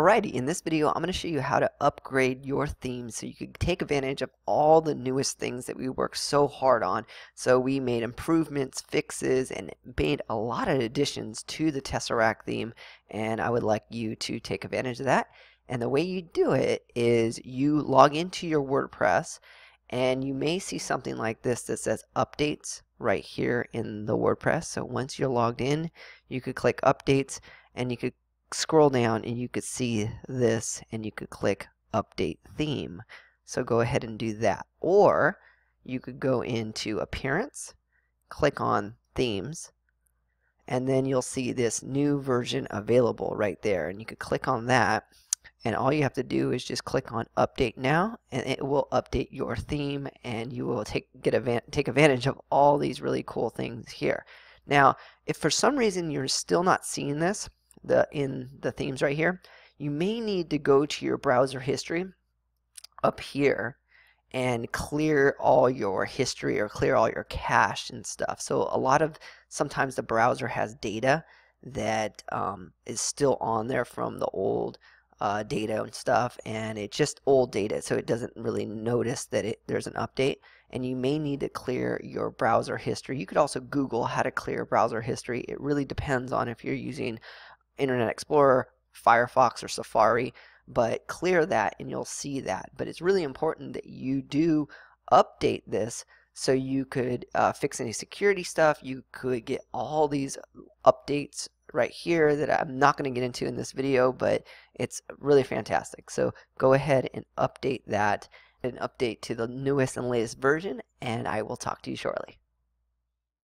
Alrighty, in this video I'm going to show you how to upgrade your theme so you can take advantage of all the newest things that we worked so hard on. So we made improvements, fixes, and made a lot of additions to the Tesseract theme and I would like you to take advantage of that. And the way you do it is you log into your WordPress and you may see something like this that says updates right here in the WordPress. So once you're logged in, you could click updates and you could scroll down and you could see this and you could click update theme. So go ahead and do that. Or you could go into appearance, click on themes, and then you'll see this new version available right there. And you could click on that and all you have to do is just click on update now and it will update your theme and you will take get advan take advantage of all these really cool things here. Now, if for some reason you're still not seeing this, the in the themes right here, you may need to go to your browser history up here and clear all your history or clear all your cache and stuff. So a lot of sometimes the browser has data that um, is still on there from the old uh, data and stuff and it's just old data so it doesn't really notice that it, there's an update and you may need to clear your browser history. You could also Google how to clear browser history. It really depends on if you're using Internet Explorer, Firefox, or Safari, but clear that and you'll see that. But it's really important that you do update this so you could uh, fix any security stuff. You could get all these updates right here that I'm not going to get into in this video, but it's really fantastic. So go ahead and update that and update to the newest and latest version, and I will talk to you shortly.